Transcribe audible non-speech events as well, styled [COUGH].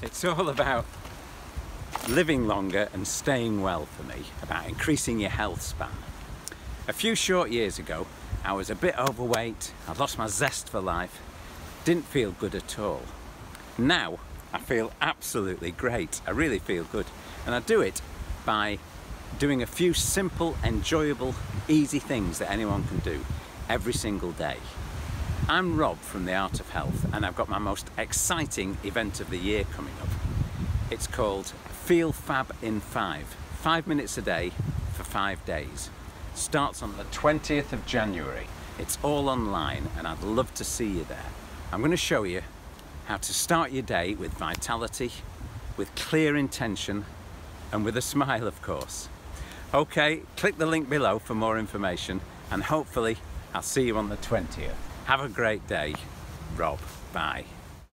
[LAUGHS] It's all about living longer and staying well for me, about increasing your health span. A few short years ago, I was a bit overweight, I'd lost my zest for life, didn't feel good at all. Now, I feel absolutely great. I really feel good. And I do it by doing a few simple, enjoyable, easy things that anyone can do every single day. I'm Rob from The Art of Health and I've got my most exciting event of the year coming up. It's called Feel Fab in 5. Five minutes a day for five days. Starts on the 20th of January. It's all online and I'd love to see you there. I'm going to show you how to start your day with vitality, with clear intention and with a smile of course. Okay, click the link below for more information and hopefully I'll see you on the 20th. Have a great day. Rob, bye.